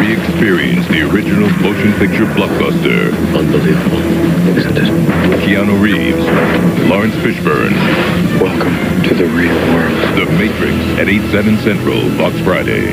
Re-experience the original motion picture blockbuster. Unbelievable, isn't it? Keanu Reeves, Laurence Fishburne, Welcome to the real world. The Matrix at 8, 7 Central, Fox Friday.